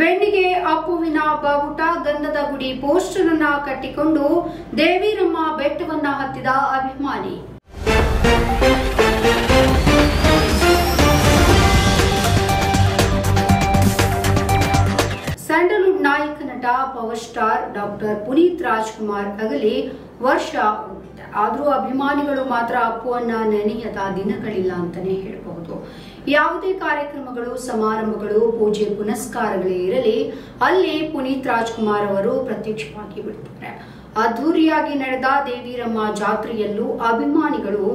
ಬೆನ್ನಿಗೆ ಅಪ್ಪುವಿನ ಬಾವುಟ ಗಂಧದ ಗುಡಿ ಪೋಸ್ಟರ್ ಅನ್ನ ಕಟ್ಟಿಕೊಂಡು ದೇವಿರಮ್ಮ ಬೆಟ್ಟವನ್ನ ಹತ್ತಿದ ಅಭಿಮಾನಿ. ನಟ power star doctor Puneeth Rajkumar ಅಗಲಿ ವರ್ಷ ಆದರೂ ಅಭಿಮಾನಿಗಳು ಮಾತ್ರ ಅಪ್ಪುವನ್ನ ನೆನೆಯದ ದಿನಗಳಿಲ್ಲ ಅಂತಾನೆ ಹೇಳಬಹುದು. ಯಾವುದೇ ಕಾರ್ಯಕ್ರಮಗಳು, ಸಮಾರಂಭಗಳು, ಪೂಜೆ ಪುನಸ್ಕಾರಗಳೇ ಇರಲಿ, ಅಲ್ಲಿ ಪುನೀತ್ ರಾಜ್ಕುಮಾರ್ ಅವರು ಪ್ರತ್ಯಕ್ಷವಾಗಿ ಬಿಡ್ತಾರೆ ಅದ್ಧೂರಿಯಾಗಿ ನಡೆದ ದೇವಿರಮ್ಮ ಜಾತ್ರೆಯಲ್ಲೂ ಅಭಿಮಾನಿಗಳು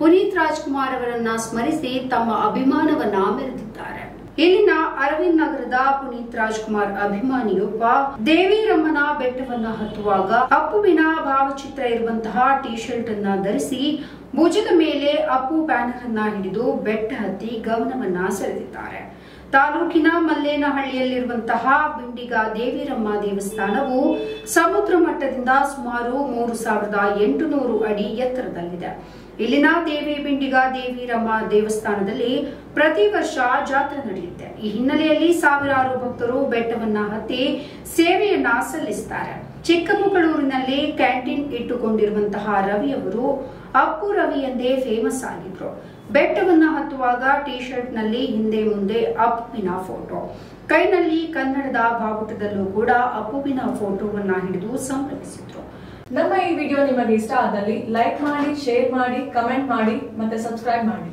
ಪುನೀತ್ ರಾಜ್ಕುಮಾರ್ ಅವರನ್ನ ಸ್ಮರಿಸಿ ತಮ್ಮ ಅಭಿಮಾನವನ್ನ ಮೆರೆದಿದ್ದಾರೆ. ಇಲ್ಲಿನ ಅರವಿಂದ್ ನಗರದ ಪುನೀತ್ ರಾಜ್ಕುಮಾರ್ ಅಭಿಮಾನಿಯೊಬ್ಬ ದೇವಿರಮ್ಮನ ಬೆಟ್ಟವನ್ನ ಹತ್ತುವಾಗ ಅಪ್ಪುವಿನ ಭಾವಚಿತ್ರ ಇರುವಂತಹ ಟಿ ಶರ್ಟ್ ಅನ್ನ ಧರಿಸಿ ಭುಜದ ಮೇಲೆ ಅಪ್ಪು ಬ್ಯಾನರ್ ಅನ್ನ ಹಿಡಿದು ಬೆಟ್ಟ ಹತ್ತಿ ಗಮನವನ್ನ ಸೆಳೆದಿದ್ದಾರೆ. ತಾಲೂಕಿನ ಮಲ್ಲೇನಹಳ್ಳಿಯಲ್ಲಿರುವಂತಹ ಬಿಂಡಿಗ ದೇವಿರಮ್ಮ ದೇವಸ್ಥಾನವು ಸಮುದ್ರ ಮಟ್ಟದಿಂದ ಸುಮಾರು ಮೂರು ಸಾವಿರದ ಎಂಟುನೂರು ಅಡಿ ಎತ್ತರದಲ್ಲಿದೆ. ಇಲ್ಲಿನ ದೇವಿ ಬಿಂಡಿಗ ದೇವಿರಮ್ಮ ದೇವಸ್ಥಾನದಲ್ಲಿ ಪ್ರತಿ ವರ್ಷ ಜಾತ್ರೆ ನಡೆಯುತ್ತೆ. ಈ ಹಿನ್ನೆಲೆಯಲ್ಲಿ ಸಾವಿರಾರು ಭಕ್ತರು ಬೆಟ್ಟವನ್ನ ಹತ್ತಿ ಸೇವೆಯನ್ನ ಸಲ್ಲಿಸುತ್ತಾರೆ. ಚಿಕ್ಕಮಗಳೂರಿನಲ್ಲಿ ಕ್ಯಾಂಟೀನ್ ಇಟ್ಟುಕೊಂಡಿರುವಂತಹ ರವಿ ಅವರು, ಅಪ್ಪು ರವಿ ಎಂದೇ ಫೇಮಸ್ ಆಗಿದ್ರು. ಬೆಟ್ಟವನ್ನ ಹತ್ತುವಾಗ ಟಿ ಶರ್ಟ್ನಲ್ಲಿ ಹಿಂದೆ ಮುಂದೆ ಅಪ್ಪುವಿನ ಫೋಟೋ. ಕೈನಲ್ಲಿ ಕನ್ನಡದ ಬಾವುಟದಲ್ಲೂ ಕೂಡ ಅಪ್ಪುವಿನ ಫೋಟೋವನ್ನ ಹಿಡಿದು ಸಂಭ್ರಮಿಸಿದ್ರು. ನಮ್ಮ ಈ ವಿಡಿಯೋ ನಿಮಗೆ ಇಷ್ಟ ಆದಲ್ಲಿ ಲೈಕ್ ಮಾಡಿ, ಶೇರ್ ಮಾಡಿ, ಕಮೆಂಟ್ ಮಾಡಿ ಮತ್ತೆ ಸಬ್ಸ್ಕ್ರೈಬ್ ಮಾಡಿ.